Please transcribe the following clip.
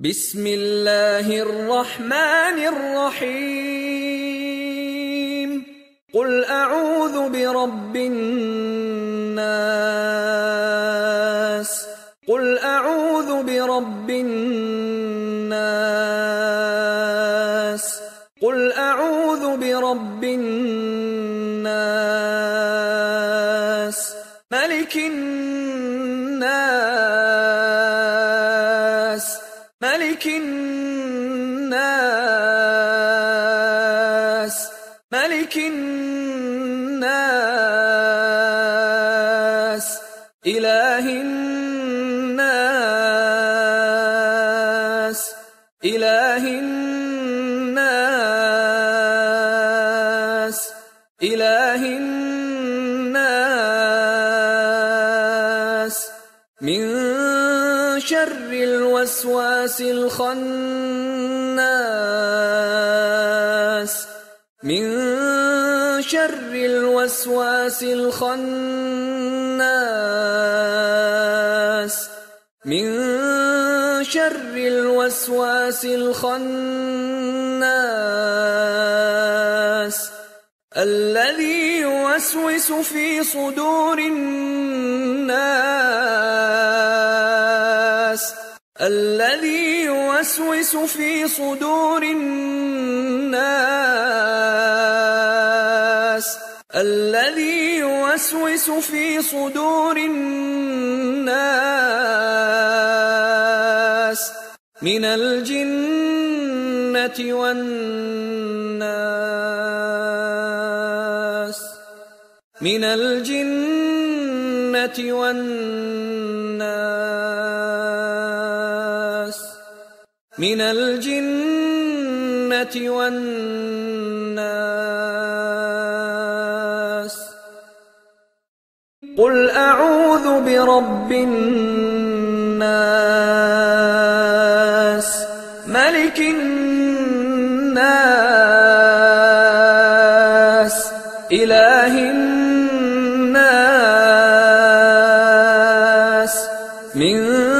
بسم الله الرحمن الرحيم. قل أعوذ برب الناس. قل أعوذ برب الناس. قل أعوذ برب الناس. ملك الناس. ملك الناس ملك الناس إله الناس إله الناس إله الناس من شر الوسواس الخناس. من شر الوسواس الخناس. من شر الوسواس الخناس. الذي يوسوس في صدور الناس. الذي يوسوس في صدور الناس. الذي يوسوس في صدور الناس. من الجنة والناس. من الجنة والناس. من الجنة والناس. قل أعوذ برب الناس. ملك الناس. إله الناس. من